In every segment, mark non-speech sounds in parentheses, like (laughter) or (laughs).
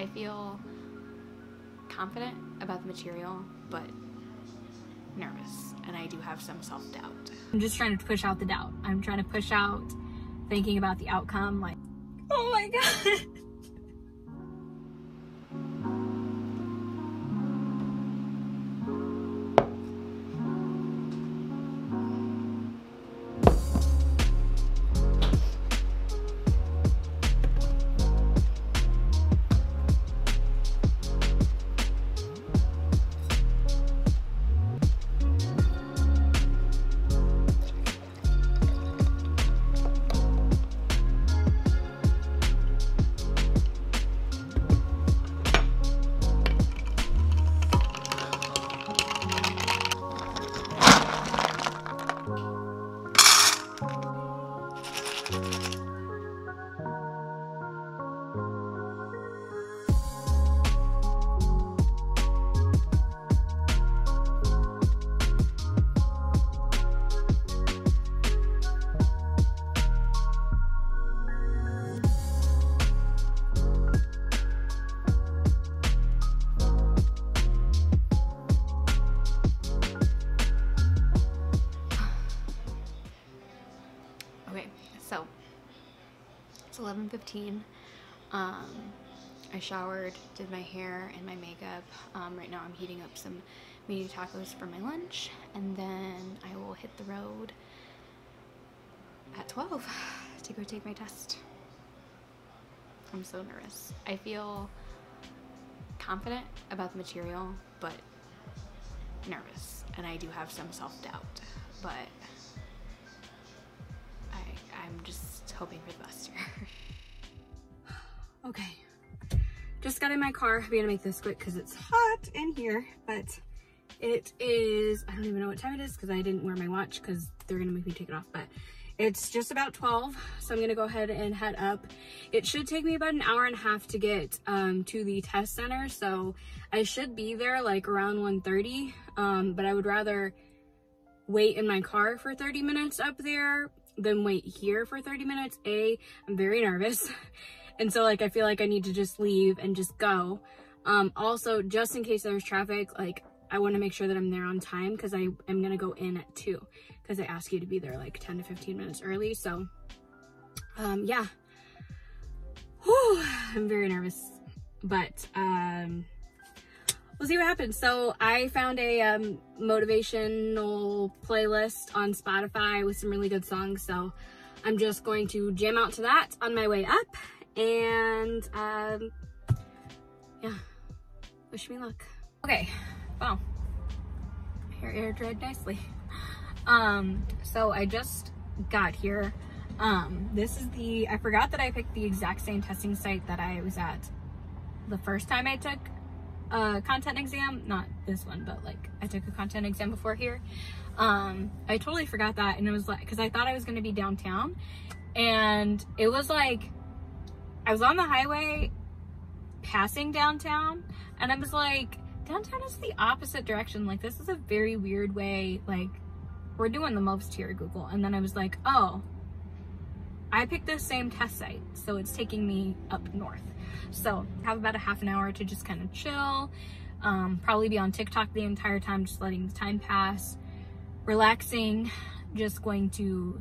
I feel confident about the material, but nervous. And I do have some self-doubt. I'm just trying to push out the doubt. I'm trying to push out thinking about the outcome like, oh my (laughs) God. 15. Um, I showered, did my hair and my makeup. Um, right now I'm heating up some mini tacos for my lunch and then I will hit the road at 12 (sighs) to go take my test. I'm so nervous. I feel confident about the material, but nervous. And I do have some self-doubt, but I, I'm just hoping for the best here. (laughs) okay. Just got in my car. I'm gonna make this quick because it's hot in here, but it is, I don't even know what time it is because I didn't wear my watch because they're gonna make me take it off, but it's just about 12, so I'm gonna go ahead and head up. It should take me about an hour and a half to get um, to the test center, so I should be there like around 1.30, um, but I would rather wait in my car for 30 minutes up there than wait here for 30 minutes. A, I'm very nervous. And so like, I feel like I need to just leave and just go. Um, also, just in case there's traffic, like I want to make sure that I'm there on time because I am going to go in at 2 because I ask you to be there like 10 to 15 minutes early. So, um, yeah. Whew, I'm very nervous, but, um, we'll see what happens. So I found a um, motivational playlist on Spotify with some really good songs. So I'm just going to jam out to that on my way up. And um, yeah, wish me luck. Okay, well, hair air dried nicely. Um, so I just got here. Um, this is the, I forgot that I picked the exact same testing site that I was at the first time I took a content exam, not this one, but like I took a content exam before here. Um, I totally forgot that. And it was like, cause I thought I was going to be downtown and it was like, I was on the highway passing downtown and I was like, downtown is the opposite direction. Like this is a very weird way. Like we're doing the most here Google. And then I was like, oh, I picked the same test site. So it's taking me up north. So I have about a half an hour to just kind of chill. Um, probably be on TikTok the entire time, just letting the time pass. Relaxing, just going to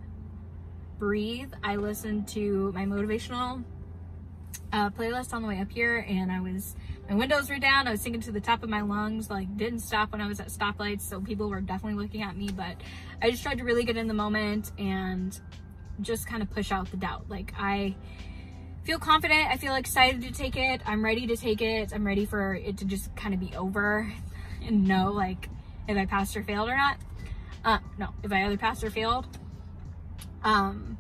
breathe. I listened to my motivational uh, playlist on the way up here and I was, my windows were down. I was singing to the top of my lungs, like didn't stop when I was at stoplights. So people were definitely looking at me, but I just tried to really get in the moment and just kind of push out the doubt. Like I feel confident. I feel excited to take it. I'm ready to take it. I'm ready for it to just kind of be over and know like if I passed or failed or not. Uh, no, if I either passed or failed. Um,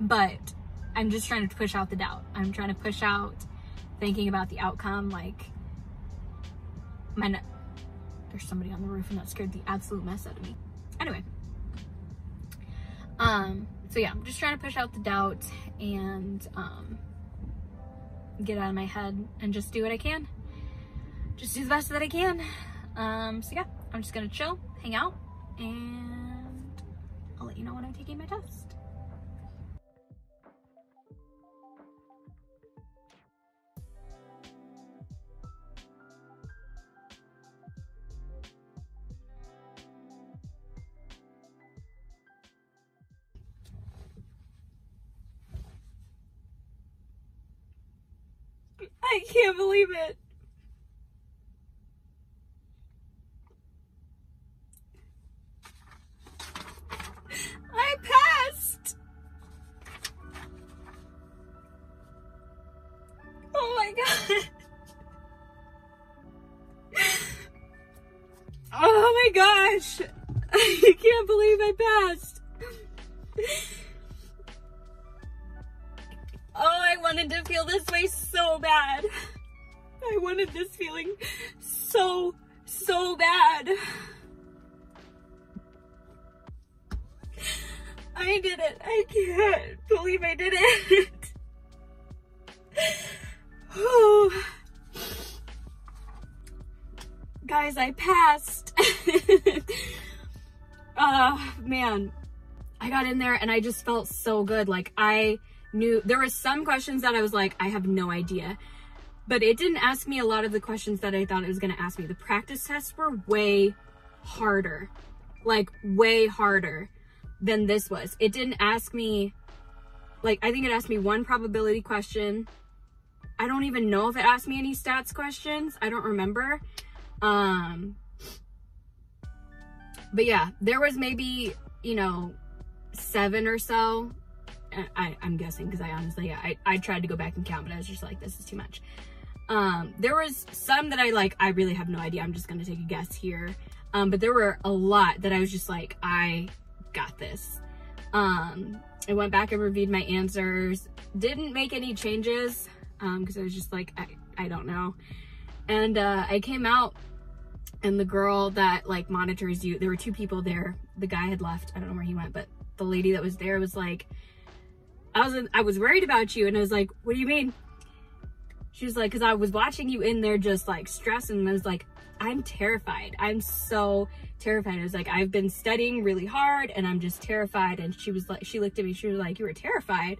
but I'm just trying to push out the doubt. I'm trying to push out thinking about the outcome. Like, my, there's somebody on the roof and that scared the absolute mess out of me. Anyway, um, so yeah, I'm just trying to push out the doubt and um, get out of my head and just do what I can. Just do the best that I can. Um, so yeah, I'm just gonna chill, hang out, and I'll let you know when I'm taking my test. I can't believe it. I passed. Oh my god. Oh my gosh. (laughs) I can't believe I passed. Oh, I wanted to feel this way so bad. I wanted this feeling so, so bad. I did it. I can't believe I did it. oh. Guys, I passed. (laughs) uh, man. I got in there and I just felt so good. Like I knew there were some questions that I was like, I have no idea. But it didn't ask me a lot of the questions that I thought it was going to ask me. The practice tests were way harder. Like way harder than this was. It didn't ask me like I think it asked me one probability question. I don't even know if it asked me any stats questions. I don't remember. Um but yeah, there was maybe, you know, seven or so I, am guessing because I honestly, I, I tried to go back and count, but I was just like, this is too much. Um, there was some that I like, I really have no idea. I'm just going to take a guess here. Um, but there were a lot that I was just like, I got this. Um, I went back and reviewed my answers, didn't make any changes, um, cause I was just like, I, I don't know. And, uh, I came out and the girl that like monitors you, there were two people there. The guy had left. I don't know where he went, but the lady that was there was like, I was I was worried about you. And I was like, what do you mean? She was like, because I was watching you in there just like stressing. And I was like, I'm terrified. I'm so terrified. I was like, I've been studying really hard and I'm just terrified. And she was like, she looked at me. She was like, you were terrified.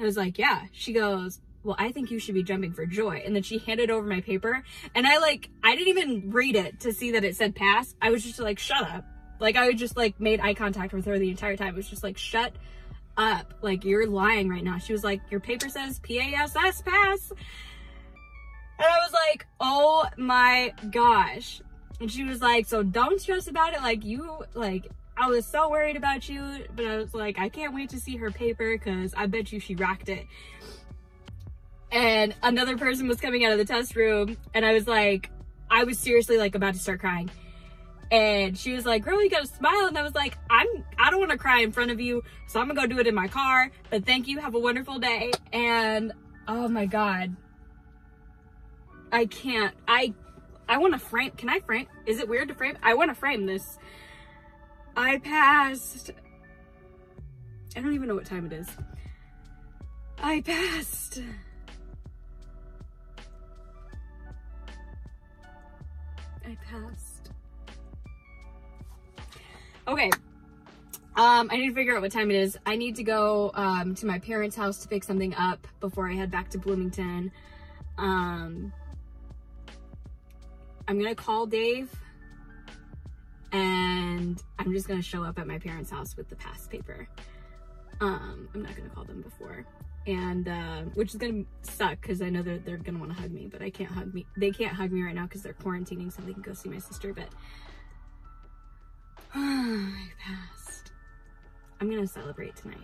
I was like, yeah. She goes, well, I think you should be jumping for joy. And then she handed over my paper and I like, I didn't even read it to see that it said pass. I was just like, shut up. Like I just like made eye contact with her the entire time. It was just like, shut up. Like, you're lying right now. She was like, your paper says PASS pass. And I was like, oh my gosh. And she was like, so don't stress about it. Like, you, like, I was so worried about you, but I was like, I can't wait to see her paper because I bet you she rocked it. And another person was coming out of the test room, and I was like, I was seriously like about to start crying. And she was like, girl, you gotta smile. And I was like, I'm, I don't want to cry in front of you. So I'm gonna go do it in my car. But thank you. Have a wonderful day. And oh my God. I can't, I, I want to frame, can I frame? Is it weird to frame? I want to frame this. I passed. I don't even know what time it is. I passed. I passed. Okay. Um, I need to figure out what time it is. I need to go um, to my parents' house to pick something up before I head back to Bloomington. Um, I'm gonna call Dave and I'm just gonna show up at my parents' house with the pass paper. Um, I'm not gonna call them before. And, uh, which is gonna suck because I know they're, they're gonna wanna hug me, but I can't hug me. They can't hug me right now because they're quarantining so they can go see my sister, but (sighs) I passed. I'm gonna celebrate tonight.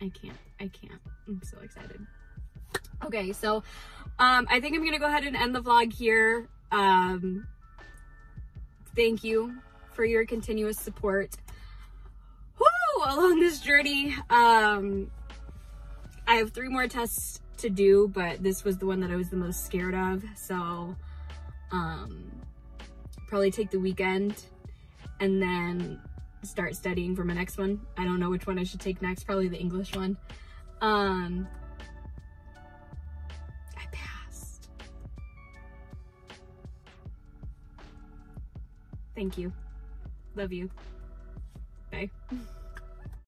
I can't. I can't. I'm so excited. Okay, so um, I think I'm gonna go ahead and end the vlog here. Um, thank you for your continuous support Woo! along this journey. Um, I have three more tests to do, but this was the one that I was the most scared of. So um, probably take the weekend and then start studying for my next one. I don't know which one I should take next, probably the English one. Um, I passed. Thank you. Love you.